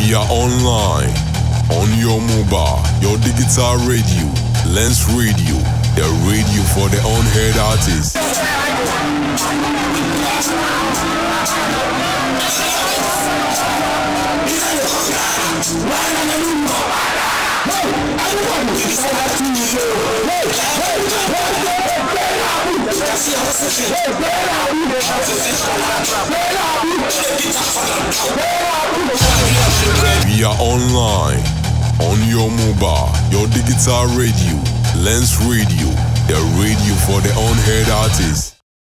We are online, on your mobile, your digital radio, Lens Radio, the radio for the unheard artists. We are online, on your mobile, your digital radio, Lens Radio, the radio for the unheard artists.